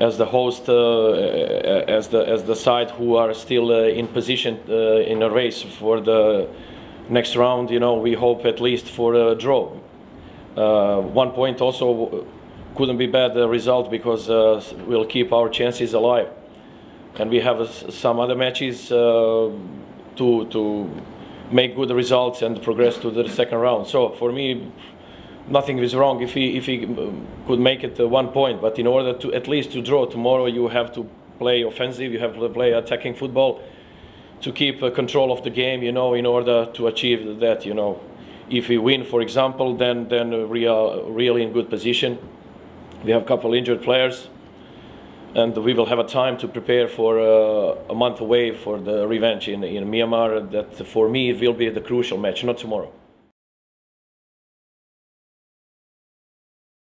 as the host, uh, as the as the side who are still uh, in position uh, in a race for the next round. You know, we hope at least for a draw. Uh, one point also couldn't be bad result because uh, we'll keep our chances alive, and we have some other matches uh, to to make good results and progress to the second round. So for me nothing is wrong if he if he um, could make it one point. But in order to at least to draw tomorrow, you have to play offensive. You have to play attacking football to keep uh, control of the game. You know, in order to achieve that. You know, if we win, for example, then then we are really in good position. We have a couple injured players. And we will have a time to prepare for uh, a month away for the revenge in, in Myanmar. That for me it will be the crucial match, not tomorrow.